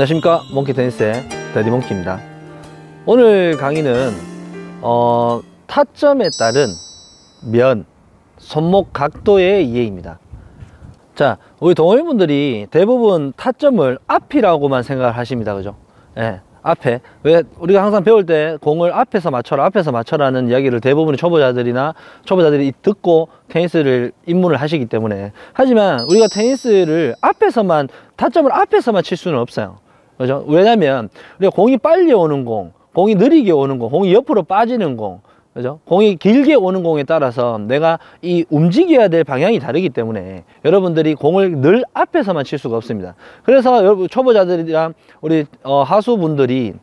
안녕하십니까. 몽키 테니스의 데디 몽키입니다. 오늘 강의는 어, 타점에 따른 면 손목 각도의 이해입니다. 자 우리 동호인분들이 대부분 타점을 앞이라고만 생각을 하십니다. 그죠? 예, 앞에. 왜 우리가 항상 배울 때 공을 앞에서 맞춰라 앞에서 맞춰라는 이야기를 대부분의 초보자들이나 초보자들이 듣고 테니스를 입문을 하시기 때문에. 하지만 우리가 테니스를 앞에서만 타점을 앞에서만 칠 수는 없어요 그죠 왜냐면 우리가 공이 빨리 오는 공 공이 느리게 오는 공 공이 옆으로 빠지는 공 그죠? 공이 길게 오는 공에 따라서 내가 이 움직여야 될 방향이 다르기 때문에 여러분들이 공을 늘 앞에서만 칠 수가 없습니다. 그래서 여러분 초보자들이랑 우리 어, 하수분들이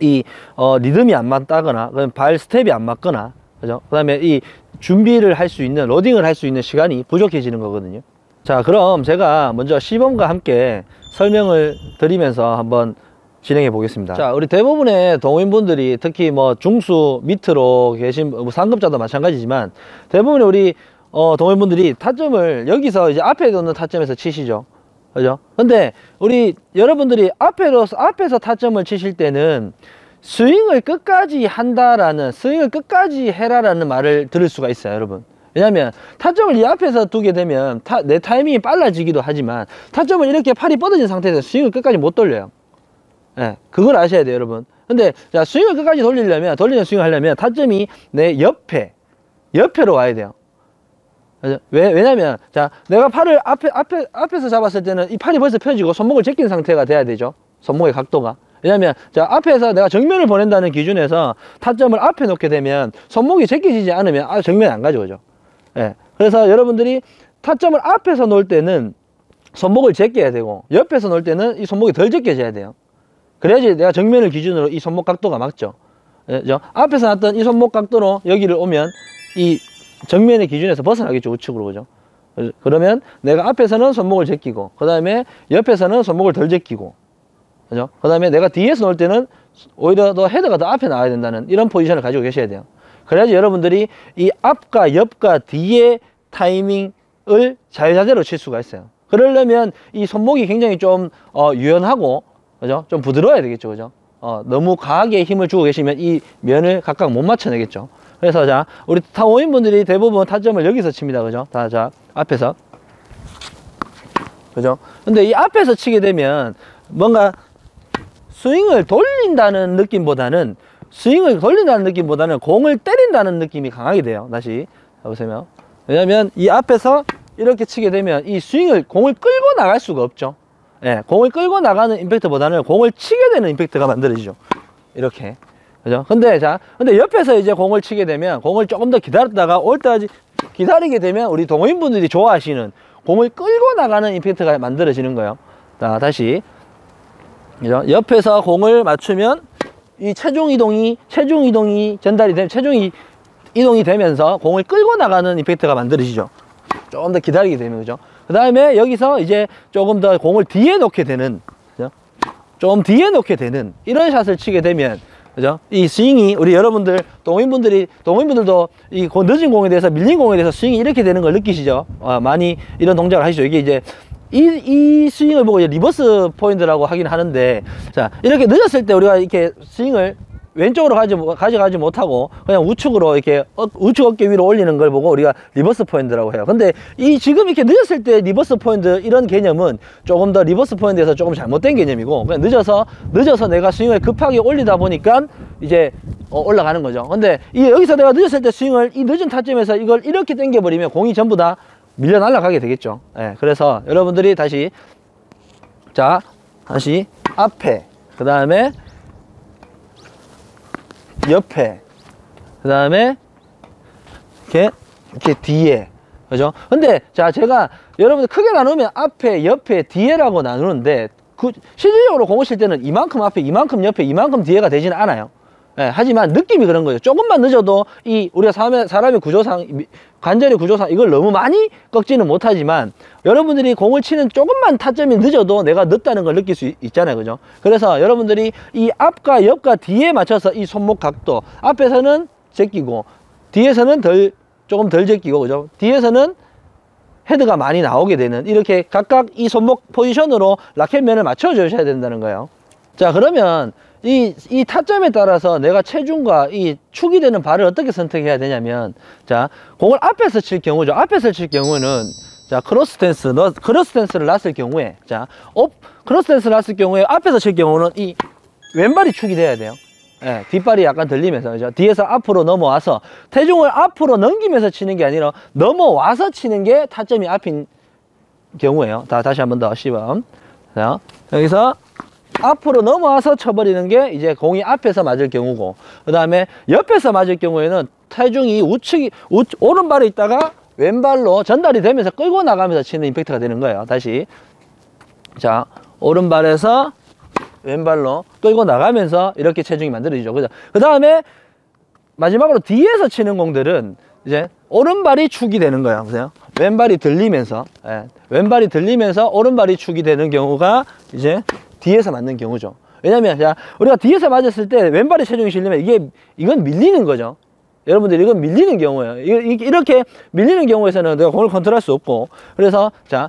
이 어, 리듬이 안 맞다거나 발 스텝이 안 맞거나 그죠? 그다음에 이 준비를 할 수 있는 로딩을 할 수 있는 시간이 부족해지는 거거든요. 자, 그럼 제가 먼저 시범과 함께 설명을 드리면서 한번 진행해 보겠습니다. 자 우리 대부분의 동호인분들이 특히 뭐 중수 밑으로 계신 뭐 상급자도 마찬가지지만 대부분의 우리 어, 동호인분들이 타점을 여기서 이제 앞에 놓는 타점에서 치시죠. 그죠? 근데 우리 여러분들이 앞에서 앞에서 타점을 치실 때는 스윙을 끝까지 한다라는 스윙을 끝까지 해라라는 말을 들을 수가 있어요 여러분 왜냐면 타점을 이 앞에서 두게 되면 타, 내 타이밍이 빨라지기도 하지만 타점을 이렇게 팔이 뻗어진 상태에서 스윙을 끝까지 못 돌려요 예, 그걸 아셔야 돼요, 여러분. 근데, 자, 스윙을 끝까지 돌리려면, 돌리는 스윙을 하려면 타점이 내 옆에, 옆에로 와야 돼요. 왜, 왜냐면, 자, 내가 팔을 앞에, 앞에, 앞에서 잡았을 때는 이 팔이 벌써 펴지고 손목을 제낀 상태가 돼야 되죠. 손목의 각도가. 왜냐면, 자, 앞에서 내가 정면을 보낸다는 기준에서 타점을 앞에 놓게 되면 손목이 제껴지지 않으면 아, 정면에 안 가져오죠. 예. 그래서 여러분들이 타점을 앞에서 놓을 때는 손목을 제껴야 되고, 옆에서 놓을 때는 이 손목이 덜 제껴져야 돼요. 그래야지 내가 정면을 기준으로 이 손목 각도가 맞죠. 그죠? 앞에서 났던 이 손목 각도로 여기를 오면 이 정면의 기준에서 벗어나겠죠. 우측으로. 그죠? 그러면 내가 앞에서는 손목을 제끼고, 그 다음에 옆에서는 손목을 덜 제끼고, 그죠? 그 다음에 내가 뒤에서 놓을 때는 오히려 더 헤드가 더 앞에 나와야 된다는 이런 포지션을 가지고 계셔야 돼요. 그래야지 여러분들이 이 앞과 옆과 뒤의 타이밍을 자유자재로 칠 수가 있어요. 그러려면 이 손목이 굉장히 좀 어, 유연하고 그죠? 좀 부드러워야 되겠죠. 그죠? 어, 너무 과하게 힘을 주고 계시면 이 면을 각각 못 맞춰내겠죠. 그래서 자, 우리 타오인분들이 대부분 타점을 여기서 칩니다. 그죠? 다, 자, 앞에서. 그죠? 근데 이 앞에서 치게 되면 뭔가 스윙을 돌린다는 느낌보다는 스윙을 돌린다는 느낌보다는 공을 때린다는 느낌이 강하게 돼요. 다시. 보세요. 왜냐면 이 앞에서 이렇게 치게 되면 이 스윙을 공을 끌고 나갈 수가 없죠. 예, 공을 끌고 나가는 임팩트보다는 공을 치게 되는 임팩트가 만들어지죠. 이렇게. 그죠? 근데 자, 근데 옆에서 이제 공을 치게 되면 공을 조금 더 기다렸다가 올 때까지 기다리게 되면 우리 동호인분들이 좋아하시는 공을 끌고 나가는 임팩트가 만들어지는 거예요. 자, 다시. 그죠? 옆에서 공을 맞추면 이 체중 이동이, 체중 이동이 전달이 되면 체중이 이동이 되면서 공을 끌고 나가는 임팩트가 만들어지죠. 조금 더 기다리게 되면, 그죠? 그 다음에 여기서 이제 조금 더 공을 뒤에 놓게 되는 그죠? 좀 뒤에 놓게 되는 이런 샷을 치게 되면 그죠? 이 스윙이 우리 여러분들 동호인분들이 동호인분들도 이 늦은 공에 대해서 밀린 공에 대해서 스윙이 이렇게 되는 걸 느끼시죠? 어, 많이 이런 동작을 하시죠. 이게 이제 이, 이 스윙을 보고 reverse 포핸드라고 하긴 하는데 자 이렇게 늦었을 때 우리가 이렇게 스윙을 왼쪽으로 가지, 가져가지 못하고 그냥 우측으로 이렇게 어, 우측 어깨 위로 올리는 걸 보고 우리가 reverse 포핸드라고 해요. 근데 이 지금 이렇게 늦었을 때 reverse 포핸드 이런 개념은 조금 더 reverse 포핸드에서 조금 잘못된 개념이고 그냥 늦어서 늦어서 내가 스윙을 급하게 올리다 보니까 이제 어, 올라가는 거죠. 근데 이 여기서 내가 늦었을 때 스윙을 이 늦은 타점에서 이걸 이렇게 당겨 버리면 공이 전부 다 밀려 날아가게 되겠죠. 예, 그래서 여러분들이 다시 자 다시 앞에 그 다음에 옆에 그 다음에 이렇게 이렇게 뒤에 그죠 근데 자 제가 여러분들 크게 나누면 앞에 옆에 뒤에라고 나누는데 그 실질적으로 공을 칠 때는 이만큼 앞에, 이만큼 옆에, 이만큼 뒤에가 되지는 않아요. 예, 하지만 느낌이 그런 거예요. 조금만 늦어도 이 우리가 사람의, 사람의 구조상, 미- 관절의 구조상 이걸 너무 많이 꺾지는 못하지만 여러분들이 공을 치는 조금만 타점이 늦어도 내가 늦다는 걸 느낄 수 있- 있잖아요. 그죠? 그래서 여러분들이 이 앞과 옆과 뒤에 맞춰서 이 손목 각도 앞에서는 제끼고 뒤에서는 덜, 조금 덜 제끼고 그죠? 뒤에서는 헤드가 많이 나오게 되는 이렇게 각각 이 손목 포지션으로 라켓면을 맞춰 주셔야 된다는 거예요. 자, 그러면 이, 이 타점에 따라서 내가 체중과 이 축이 되는 발을 어떻게 선택해야 되냐면, 자, 공을 앞에서 칠 경우죠. 앞에서 칠 경우는, 자, 크로스 너, 크로스 스탠스를 놨을 경우에, 자, 업, 크로스 스탠스를 놨을 경우에 앞에서 칠 경우는 이 왼발이 축이 돼야 돼요. 예, 뒷발이 약간 들리면서, 그죠? 뒤에서 앞으로 넘어와서, 체중을 앞으로 넘기면서 치는 게 아니라, 넘어와서 치는 게 타점이 앞인 경우예요. 다, 다시 한 번 더 시범. 자, 여기서 앞으로 넘어와서 쳐버리는 게 이제 공이 앞에서 맞을 경우고, 그 다음에 옆에서 맞을 경우에는 태중이 우측이, 우, 오른발에 있다가 왼발로 전달이 되면서 끌고 나가면서 치는 임팩트가 되는 거예요. 다시. 자, 오른발에서 왼발로 끌고 나가면서 이렇게 체중이 만들어지죠. 그죠? 그 다음에 마지막으로 뒤에서 치는 공들은 이제 오른발이 축이 되는 거예요. 보세요. 왼발이 들리면서, 예, 왼발이 들리면서 오른발이 축이 되는 경우가 이제 뒤에서 맞는 경우죠. 왜냐면, 자, 우리가 뒤에서 맞았을 때 왼발에 체중이 실리면 이게, 이건 밀리는 거죠. 여러분들 이건 밀리는 경우예요. 이렇게 밀리는 경우에서는 내가 공을 컨트롤할 수 없고. 그래서, 자,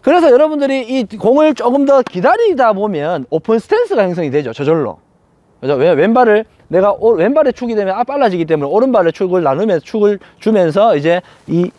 그래서 여러분들이 이 공을 조금 더 기다리다 보면 오픈 스탠스가 형성이 되죠. 저절로. 왜 왼발을 내가 오- 왼발에 축이 되면 아 빨라지기 때문에 오른발에 축을 나누면서 축을 주면서 이제 이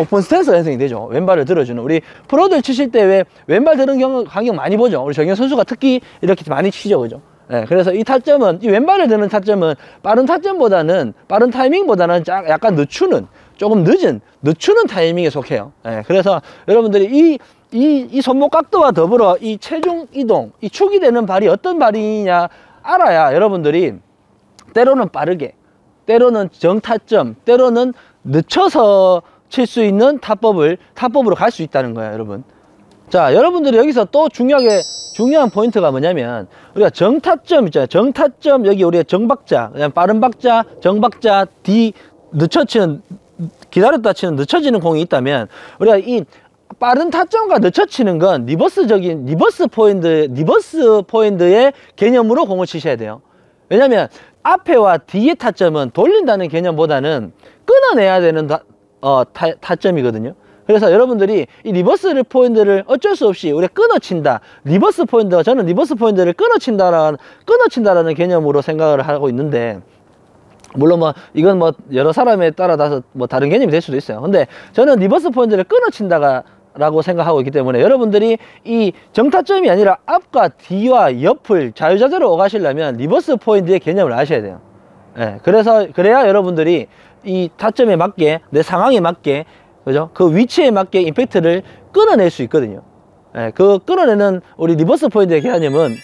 오픈 스탠스가 형성이 되죠. 왼발을 들어주는 우리 프로들 치실 때 왜 왼발 드는 경우 간격 많이 보죠. 우리 정현 선수가 특히 이렇게 많이 치죠, 그죠? 예, 그래서 이 타점은 이 왼발을 드는 타점은 빠른 타점보다는 빠른 타이밍보다는 짝- 약간 늦추는 조금 늦은 늦추는 타이밍에 속해요. 예, 그래서 여러분들이 이 이, 이 손목 각도와 더불어 이 체중 이동, 이 축이 되는 발이 어떤 발이냐 알아야 여러분들이 때로는 빠르게, 때로는 정타점, 때로는 늦춰서 칠 수 있는 타법을, 타법으로 갈 수 있다는 거예요, 여러분. 자, 여러분들이 여기서 또 중요하게, 중요한 포인트가 뭐냐면, 우리가 정타점 있잖아요. 정타점, 여기 우리가 정박자, 그냥 빠른 박자, 정박자, 뒤, 늦춰치는, 기다렸다 치는 늦춰지는 공이 있다면, 우리가 이 빠른 타점과 늦춰치는 건 reverse적인, reverse 포핸드, reverse 포핸드의 개념으로 공을 치셔야 돼요. 왜냐면 앞에와 뒤의 타점은 돌린다는 개념보다는 끊어내야 되는 타, 어, 타, 타점이거든요. 그래서 여러분들이 이 reverse 포핸드를 어쩔 수 없이 우리가 끊어친다. reverse 포핸드, 저는 reverse 포핸드를 끊어친다라는, 끊어친다라는 개념으로 생각을 하고 있는데, 물론 뭐 이건 뭐 여러 사람에 따라서 뭐 다른 개념이 될 수도 있어요. 근데 저는 reverse 포핸드를 끊어친다가 라고 생각하고 있기 때문에 여러분들이 이 정타점이 아니라 앞과 뒤와 옆을 자유자재로 오가시려면 reverse 포핸드의 개념을 아셔야 돼요. 예, 그래서 그래야 여러분들이 이 타점에 맞게 내 상황에 맞게 그죠? 그 위치에 맞게 임팩트를 끊어낼 수 있거든요. 예, 그 끊어내는 우리 reverse 포핸드의 개념은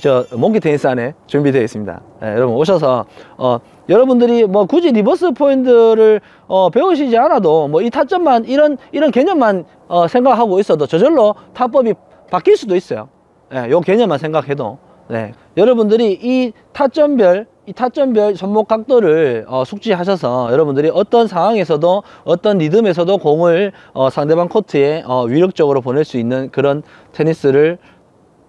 저 몽키 테니스 안에 준비되어 있습니다. 예, 여러분 오셔서 어 여러분들이 뭐 굳이 reverse 포핸드를 어 배우시지 않아도 뭐 이 타점만 이런 이런 개념만 어 생각하고 있어도 저절로 타법이 바뀔 수도 있어요. 예, 요 개념만 생각해도 네. 여러분들이 이 타점별 이 타점별 손목 각도를 어, 숙지하셔서 여러분들이 어떤 상황에서도 어떤 리듬에서도 공을 어, 상대방 코트에 어, 위력적으로 보낼 수 있는 그런 테니스를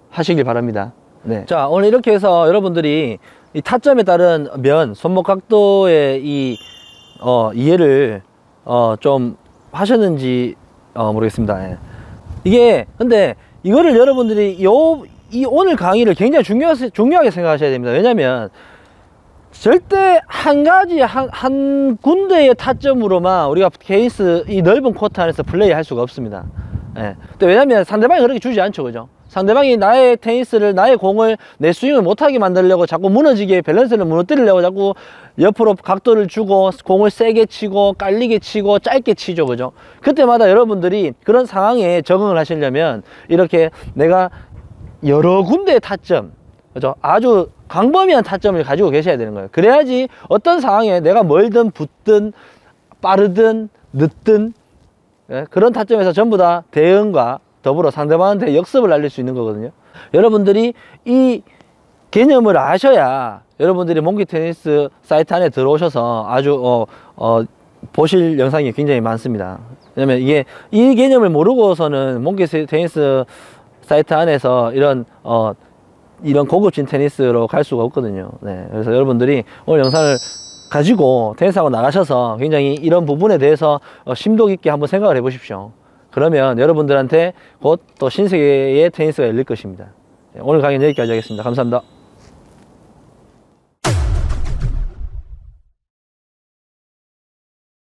하시길 바랍니다. 네. 자, 오늘 이렇게 해서 여러분들이 이 타점에 따른 면, 손목 각도의 이, 어, 이해를, 어, 좀 하셨는지, 어, 모르겠습니다. 예. 이게, 근데, 이거를 여러분들이 요, 이 오늘 강의를 굉장히 중요, 중요하게 생각하셔야 됩니다. 왜냐면, 절대 한 가지, 한, 한 군데의 타점으로만 우리가 케이스, 이 넓은 코트 안에서 플레이 할 수가 없습니다. 예. 또 왜냐면 상대방이 그렇게 주지 않죠. 그죠? 상대방이 나의 테니스를, 나의 공을 내 스윙을 못하게 만들려고 자꾸 무너지게 밸런스를 무너뜨리려고 자꾸 옆으로 각도를 주고 공을 세게 치고 깔리게 치고 짧게 치죠. 그죠? 그때마다 여러분들이 그런 상황에 적응을 하시려면 이렇게 내가 여러 군데의 타점, 그죠? 아주 광범위한 타점을 가지고 계셔야 되는 거예요. 그래야지 어떤 상황에 내가 멀든 붙든 빠르든 늦든 예, 그런 타점에서 전부 다 대응과 더불어 상대방한테 역습을 날릴 수 있는 거거든요. 여러분들이 이 개념을 아셔야 여러분들이 몽키 테니스 사이트 안에 들어오셔서 아주 어, 어, 보실 영상이 굉장히 많습니다. 왜냐면 이게 이 개념을 모르고서는 세- 테니스 사이트 안에서 이런 어, 이런 고급진 테니스로 갈 수가 없거든요. 네, 그래서 여러분들이 오늘 영상을 가지고 테니스하고 나가셔서 굉장히 이런 부분에 대해서 어, 심도 깊게 한번 생각을 해 보십시오. 그러면 여러분들한테 곧 또 신세계의 테니스가 열릴 것입니다. 네, 오늘 강의는 여기까지 하겠습니다. 감사합니다.